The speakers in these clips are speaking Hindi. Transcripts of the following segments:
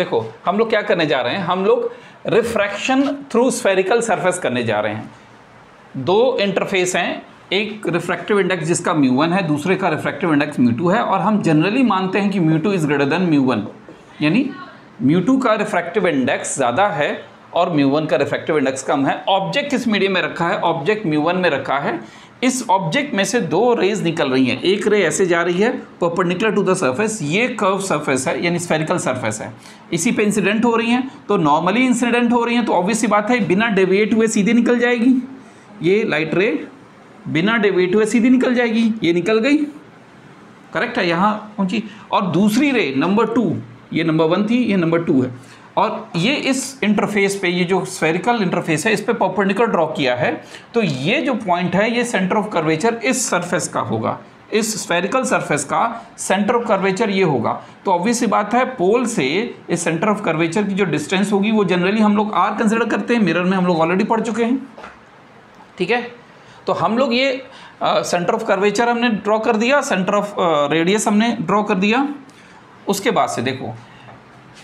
देखो, हम लोग क्या करने जा रहे हैं? हम लोग रिफ्रैक्शन थ्रू स्फेरिकल सरफेस करने जा रहे हैं। दो इंटरफेस हैं, एक रिफ्रैक्टिव इंडेक्स जिसका म्यू वन है, दूसरे का रिफ्रैक्टिव इंडेक्स म्यू टू है, और हम जनरली मानते हैं कि mu two is greater than mu one यानी म्यू टू का रिफ्रैक्टिव इंडेक्स ज़्यादा है और म्यू वन का रिफ्रैक्टिव इंडेक्स कम है। ऑब्जेक्ट किस मीडियम में रखा है? ऑब्जेक्ट म्यू वन में रखा है। इस ऑब्जेक्ट में से दो रेज निकल रही हैं। एक रे ऐसे जा रही है परपेंडिकुलर टू द सरफेस ये कर्व सरफेस है, यानी स्फेरिकल सरफेस है। इसी पे इंसिडेंट हो रही हैं तो नॉर्मली इंसिडेंट हो रही हैं तो ऑब्वियस सी बात है, बिना डेविएट हुए सीधे निकल जाएगी। ये लाइट रे बिना डेविएट हुए सीधी निकल जाएगी, ये निकल गई। करेक्ट है, यहाँ पहुँची और दूसरी रे नंबर टू ये नंबर वन थी, ये नंबर टू है। और ये इस इंटरफेस पे, ये जो स्फेरिकल इंटरफेस है, इस पे परपेंडिकुलर ड्रॉ किया है। तो ये जो पॉइंट है, ये सेंटर ऑफ़ कर्वेचर इस सरफेस का होगा। इस स्फेरिकल सरफेस का सेंटर ऑफ़ कर्वेचर ये होगा। तो ऑब्वियस बात है पोल से इस सेंटर ऑफ़ कर्वेचर की जो डिस्टेंस होगी, वो जनरली हम लोग आर कंसिडर करते हैं। मिरर में हम लोग ऑलरेडी पढ़ चुके हैं। ठीक है? तो हम लोग ये सेंटर ऑफ़ कर्वेचर हमने ड्रॉ कर दिया सेंटर ऑफ़ रेडियस हमने ड्रॉ कर दिया। उसके बाद से देखो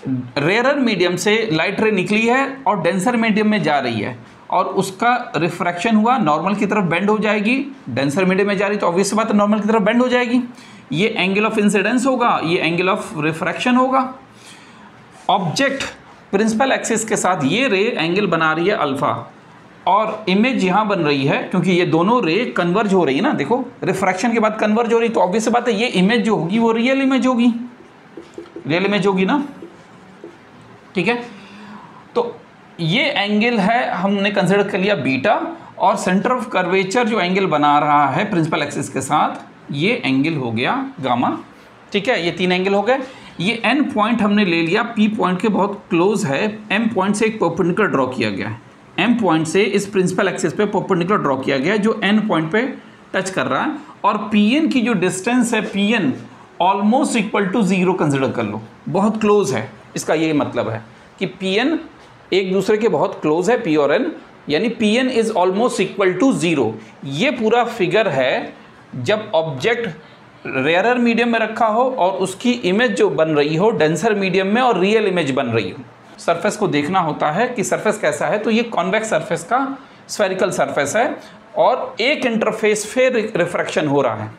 रेयरर मीडियम से लाइट रे निकली है और डेंसर मीडियम में जा रही है। और उसका रिफ्रैक्शन हुआ नॉर्मल की तरफ़ बेंड हो जाएगी। डेंसर मीडियम में जा रही तो ऑब्वियस बात नॉर्मल की तरफ़ बेंड हो जाएगी। ये एंगल ऑफ़ इंसिडेंस होगा, ये एंगल ऑफ़ रिफ्रैक्शन होगा। ऑब्जेक्ट प्रिंसिपल एक्सिस के साथ ये रे एंगल बना रही है अल्फ़ा और इमेज यहाँ बन रही है, क्योंकि ये दोनों रे कन्वर्ज हो रही है ना, देखो रिफ्रैक्शन के बाद कन्वर्ज हो रही तो ऑब्वियस बात है, ये इमेज जो होगी, वो रियल इमेज होगी। रियल इमेज होगी ना? ठीक है? तो ये एंगल है, हमने कंसिडर कर लिया बीटा और सेंटर ऑफ़ कर्वेचर जो एंगल बना रहा है प्रिंसिपल एक्सिस के साथ, ये एंगल हो गया गामा ठीक है? ये तीन एंगल हो गए। ये एन पॉइंट हमने ले लिया पी पॉइंट के बहुत क्लोज है। एम पॉइंट से एक परपेंडिकुलर ड्रॉ किया गया। है एम पॉइंट से इस प्रिंसिपल एक्सिस पे परपेंडिकुलर ड्रॉ किया गया है जो एन पॉइंट पे टच कर रहा है। और पी एन की जो डिस्टेंस है P N almost equal to zero consider कर लो। बहुत क्लोज है। इसका ये मतलब है कि पी एन एक दूसरे के बहुत क्लोज है पी और एन यानी P N is almost equal to zero ये पूरा फिगर है, जब ऑब्जेक्ट रेयरर मीडियम में रखा हो और उसकी इमेज जो बन रही हो डेंसर मीडियम में और रियल इमेज बन रही हो। सरफेस को देखना होता है कि सरफेस कैसा है तो ये कॉन्वेक्स सरफेस का स्फेरिकल सरफेस है और एक इंटरफेस फिर रिफ्रैक्शन हो रहा है।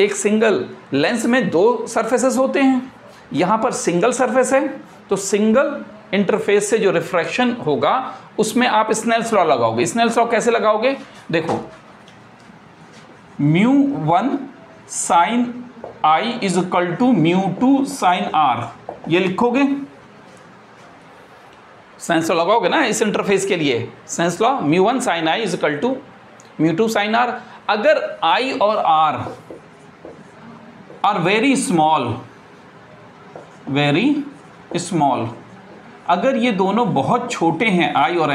एक सिंगल लेंस में दो सरफेसेस होते हैं। यहाँ पर सिंगल सरफेस है तो सिंगल इंटरफेस से जो रिफ्रैक्शन होगा, उसमें आप स्नेल्स लॉ लगाओगे। स्नेल्स लॉ कैसे लगाओगे? देखो, mu one sine I is equal to mu two sine R. ये लिखोगे? साइंस लॉ लगाओगे ना इस इंटरफेस के लिए? Science law, mu one sine I is equal to mu two sine R. अगर आई और R are very small, very small अगर ये दोनों बहुत छोटे हैं आई और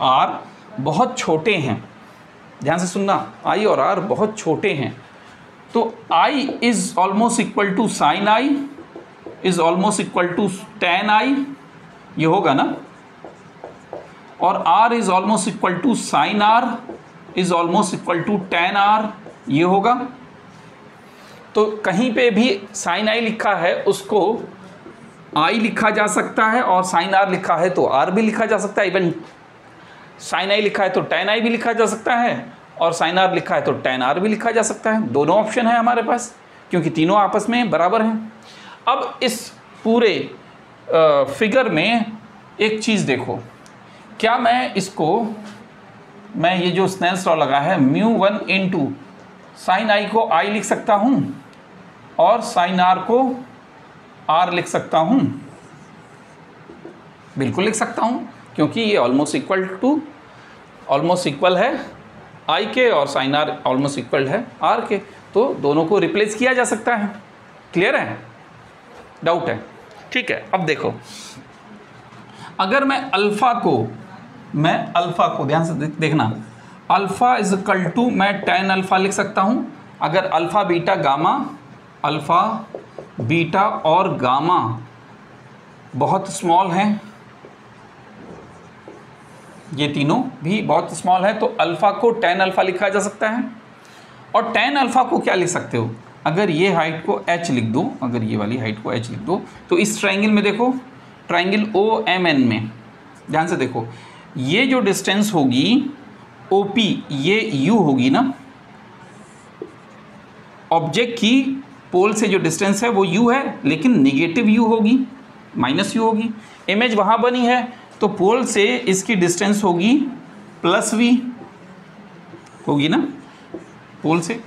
आर बहुत छोटे हैं, ध्यान से सुनना आई और आर बहुत छोटे हैं तो I is almost equal to sine I is almost equal to tan I ये होगा ना? और R is almost equal to sine R is almost equal to tan R ये होगा। तो कहीं पे भी साइन आई लिखा है, उसको आई लिखा जा सकता है और साइन आर लिखा है तो आर भी लिखा जा सकता है इवन साइन आई लिखा है तो टेन आई भी लिखा जा सकता है और साइन आर लिखा है तो टेन आर भी लिखा जा सकता है। दोनों ऑप्शन है हमारे पास, क्योंकि तीनों आपस में बराबर हैं। अब इस पूरे फिगर में एक चीज़ देखो। क्या मैं इसको, मैं ये जो स्नेल्स लॉ लगा है mu one into sine I को आई लिख सकता हूँ और साइन आर को आर लिख सकता हूँ। बिल्कुल लिख सकता हूँ, क्योंकि ये almost equal to almost equal है आई के और साइन आर ऑलमोस्ट इक्वल है आर के। तो दोनों को रिप्लेस किया जा सकता है। क्लियर है? डाउट है? ठीक है, अब देखो। अगर मैं अल्फ़ा को, मैं अल्फ़ा को, ध्यान से देखना। अल्फ़ा इज़ इक्वल टू मैं टेन अल्फ़ा लिख सकता हूँ। अगर alpha beta gamma alpha beta और गामा बहुत स्मॉल हैं। ये तीनों भी बहुत स्मॉल है तो अल्फ़ा को टेन अल्फ़ा लिखा जा सकता है। और टेन अल्फ़ा को क्या लिख सकते हो? अगर ये हाइट को एच लिख दो, अगर ये वाली हाइट को एच लिख दो तो इस ट्राइंगल में देखो ट्राइंगल ओ एम एन में, ध्यान से देखो, ये जो डिस्टेंस होगी ओ पी ये यू होगी ना ऑब्जेक्ट की पोल से जो डिस्टेंस है वो यू है, लेकिन निगेटिव यू होगी, माइनस यू होगी। इमेज वहाँ बनी है तो पोल से इसकी डिस्टेंस होगी प्लस वी, होगी ना? पोल से।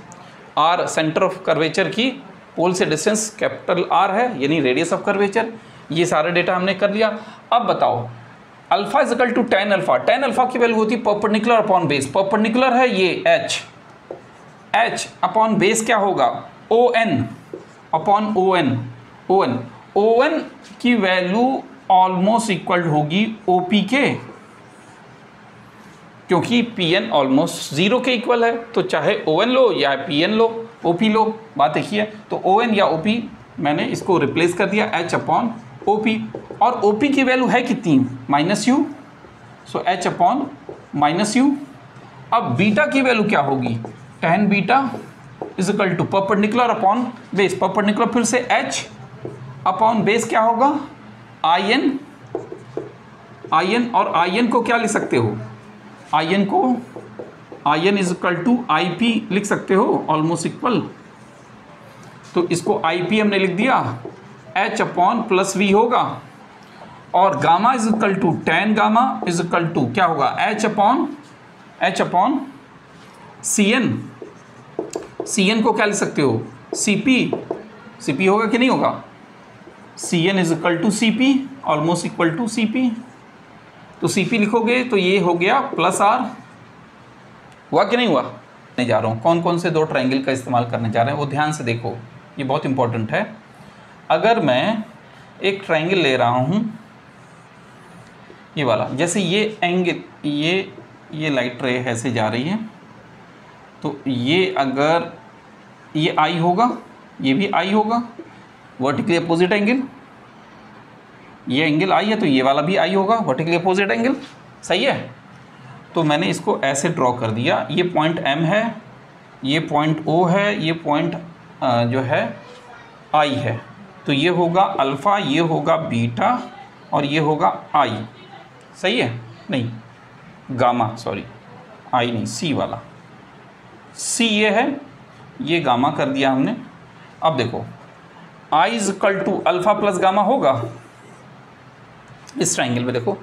आर सेंटर ऑफ़ कर्वेचर की पोल से डिस्टेंस कैपिटल आर है, यानी रेडियस ऑफ़ कर्वेचर। ये सारे डेटा हमने कर लिया। अब बताओ, alpha is equal to tan alpha. Tan alpha की वैल्यू होती है पर्पनिकुलर अपॉन बेस। परपेंडिकुलर है ये एच एच अपॉन बेस क्या होगा? O N upon O N O N O N की वैल्यू ऑलमोस्ट इक्वल होगी ओ पी के क्योंकि पी एन ऑलमोस्ट ज़ीरो के इक्वल है तो चाहे ओ एन लो या पी एन लो ओ पी लो, बात देखिए तो ओ एन या ओ पी मैंने इसको रिप्लेस कर दिया एच अपॉन ओ पी और ओ पी की वैल्यू है कितनी? Minus u so H upon minus u अब बीटा की वैल्यू क्या होगी? Tan beta is equal to perpendicular upon base perpendicular फिर से एच अपॉन बेस क्या होगा? आई एन आई एन और आई एन को क्या लिख सकते हो? आई एन को I N is equal to I P लिख सकते हो? ऑलमोस्ट इक्वल तो इसको आई पी हमने लिख दिया। एच अपॉन प्लस वी होगा। और gamma is equal to tan gamma is equal to क्या होगा? H upon H upon C N C N को क्या लिख सकते हो? सी पी सी पी होगा कि नहीं होगा? C N is equal to C P almost equal to C P तो सी पी लिखोगे तो ये हो गया प्लस आर हुआ कि नहीं हुआ? नहीं जा रहा हूँ। कौन कौन से दो ट्राइंगल का इस्तेमाल करने जा रहे हैं? वो ध्यान से देखो। ये बहुत इंपॉर्टेंट है। अगर मैं एक ट्राइंगल ले रहा हूँ, ये वाला, जैसे ये एंगल ये ये लाइट रे ऐसे जा रही है। तो ये अगर ये आई होगा, ये भी आई होगा वर्टिकली अपोजिट एंगल ये एंगल आई है तो ये वाला भी आई होगा वर्टिकली अपोजिट एंगल सही है? तो मैंने इसको ऐसे ड्रॉ कर दिया, ये पॉइंट एम है, ये पॉइंट ओ है, ये पॉइंट जो है आई है। तो ये होगा अल्फ़ा ये होगा बीटा और ये होगा आई सही है? नहीं गामा सॉरी आई नहीं सी वाला। सी ये है, ये गामा कर दिया हमने। अब देखो I is equal to alpha plus gamma होगा। इस ट्राइंगल में देखो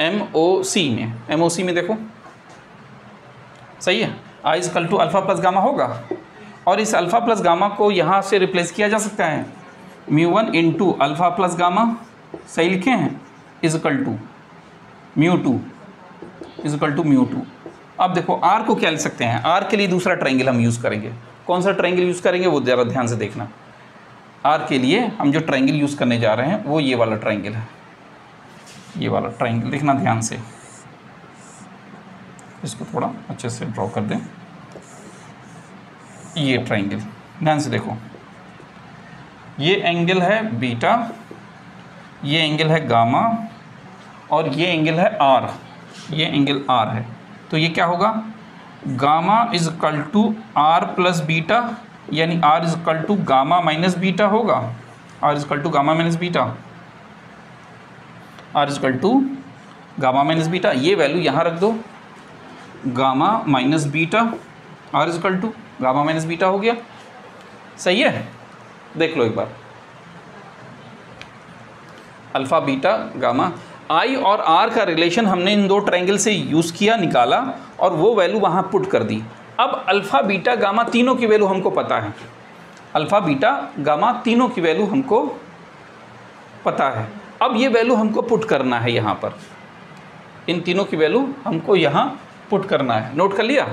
एम ओ सी में एम ओ सी में देखो। सही है? I is equal to alpha plus gamma होगा। और इस अल्फ़ा प्लस गामा को यहाँ से रिप्लेस किया जा सकता है। Mu one into alpha plus gamma सही लिखे हैं is equal to mu two is equal to mu two अब देखो आर को क्या लिख सकते हैं? आर के लिए दूसरा ट्राइंगल हम यूज़ करेंगे। कौन सा ट्राइंगल यूज़ करेंगे? वो ज़रा ध्यान से देखना। आर के लिए हम जो ट्राइंगल यूज़ करने जा रहे हैं, वो ये वाला ट्राइंगल है। ये वाला ट्राइंगल देखना ध्यान से। इसको थोड़ा अच्छे से ड्रॉ कर दें। ये ट्राइंगल ध्यान से देखो। ये एंगल है बीटा ये एंगल है गामा और ये एंगल है आर ये एंगल आर है। तो ये क्या होगा? Gamma is equal to R plus beta, यानी R is equal to gamma minus beta होगा। R is equal to gamma minus beta. R is equal to gamma minus beta. ये वैल्यू यहाँ रख दो। Gamma minus beta, R is equal to gamma minus beta हो गया। सही है? देख लो एक बार। Alpha, beta, gamma. आई और आर का रिलेशन हमने इन दो ट्रायंगल से यूज़ किया, निकाला और वो वैल्यू वहाँ पुट कर दी। अब अल्फ़ा बीटा गामा तीनों की वैल्यू हमको पता है। अल्फ़ा बीटा गामा तीनों की वैल्यू हमको पता है। अब ये वैल्यू हमको पुट करना है यहाँ पर। इन तीनों की वैल्यू हमको यहाँ पुट करना है। नोट कर लिया?